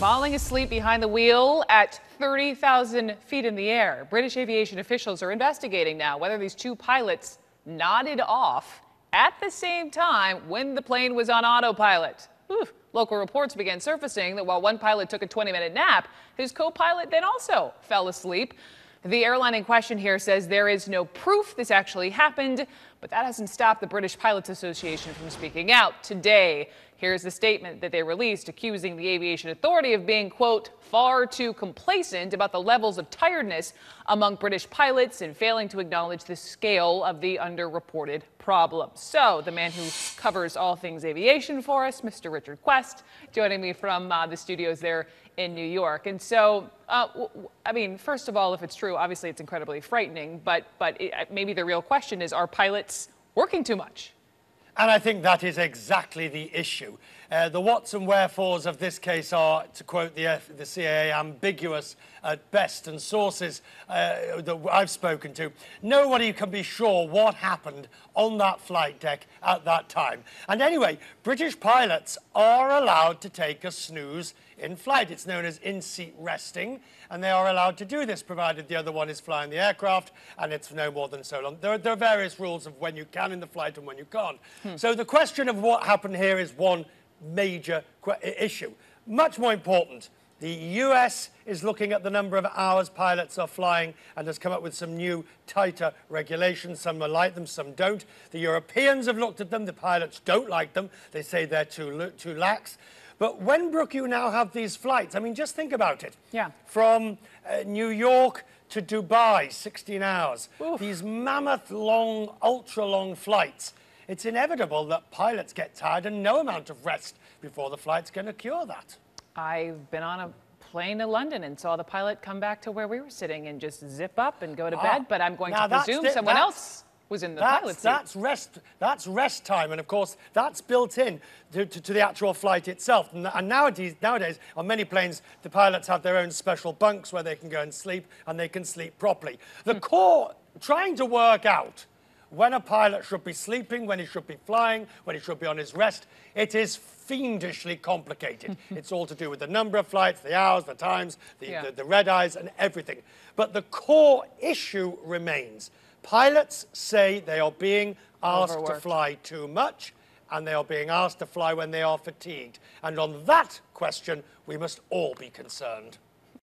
falling asleep behind the wheel at 30,000 feet in the air. British aviation officials are investigating now whether these two pilots nodded off at the same time when the plane was on autopilot. Whew. Local reports began surfacing that while one pilot took a 20 minute nap, his co pilot then also fell asleep. The airline in question here says there is no proof this actually happened, but that hasn't stopped the British Pilots Association from speaking out. Today, here's the statement that they released accusing the Aviation Authority of being, quote, far too complacent about the levels of tiredness among British pilots and failing to acknowledge the scale of the underreported problem. So, the man who covers all things aviation for us, Mr. Richard Quest, joining me from uh, the studios there in New York. And so, uh, I mean, first of all, if it's true, obviously it's incredibly frightening, but, but it, maybe the real question is are pilots working too much? And I think that is exactly the issue. Uh, the whats and wherefores of this case are, to quote the, F the CAA, ambiguous at best. And sources uh, that I've spoken to, nobody can be sure what happened on that flight deck at that time. And anyway, British pilots are allowed to take a snooze in flight. It's known as in-seat resting, and they are allowed to do this, provided the other one is flying the aircraft, and it's no more than so long. There, there are various rules of when you can in the flight and when you can't. Hmm. So the question of what happened here is one major issue. Much more important, the US is looking at the number of hours pilots are flying and has come up with some new tighter regulations. Some like them, some don't. The Europeans have looked at them. The pilots don't like them. They say they're too, too lax. But when, Brooke, you now have these flights, I mean, just think about it. Yeah. From uh, New York to Dubai, 16 hours. Oof. These mammoth long, ultra long flights it's inevitable that pilots get tired and no amount of rest before the flight's going to cure that. I've been on a plane to London and saw the pilot come back to where we were sitting and just zip up and go to ah, bed, but I'm going to presume someone else was in the that's, pilot seat. That's rest, that's rest time, and of course, that's built in to, to, to the actual flight itself. And, and, nowadays, nowadays, on many planes, the pilots have their own special bunks where they can go and sleep, and they can sleep properly. The mm. core, trying to work out when a pilot should be sleeping, when he should be flying, when he should be on his rest. It is fiendishly complicated. it's all to do with the number of flights, the hours, the times, the, yeah. the, the red eyes, and everything. But the core issue remains. Pilots say they are being asked Overworked. to fly too much and they are being asked to fly when they are fatigued. And on that question, we must all be concerned.